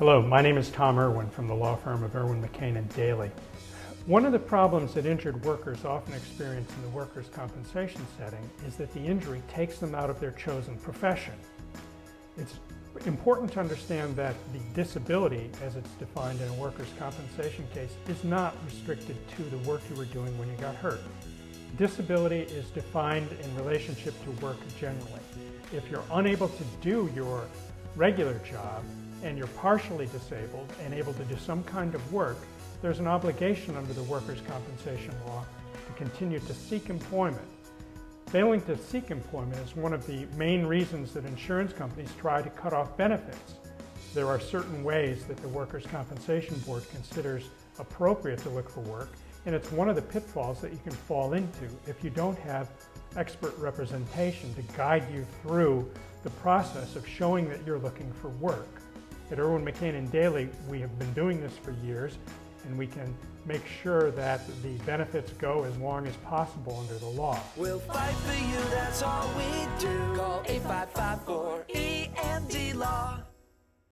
Hello, my name is Tom Erwin from the law firm of Erwin McCane and Daly. One of the problems that injured workers often experience in the workers' compensation setting is that the injury takes them out of their chosen profession. It's important to understand that the disability, as it's defined in a workers' compensation case, is not restricted to the work you were doing when you got hurt. Disability is defined in relationship to work generally. If you're unable to do your regular job and you're partially disabled and able to do some kind of work, there's an obligation under the workers' compensation law to continue to seek employment. Failing to seek employment is one of the main reasons that insurance companies try to cut off benefits. There are certain ways that the Workers' Compensation Board considers appropriate to look for work, and it's one of the pitfalls that you can fall into if you don't have expert representation to guide you through the process of showing that you're looking for work. At Erwin McCane and Daly, we have been doing this for years, and we can make sure that the benefits go as long as possible under the law. We'll fight for you, that's all we do. Call 8554